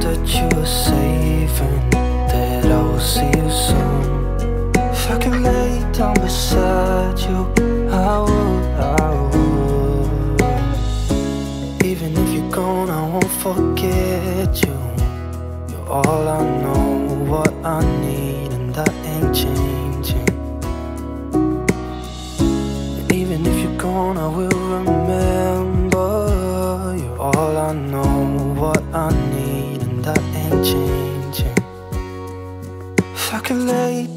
That you safe and that I will see you soon. If I could lay down beside you, I would, I would. Even if you're gone, I won't forget you. You're all I know, what I need, and that ain't changing. And even if you're gone, I will remember.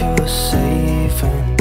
you're safe.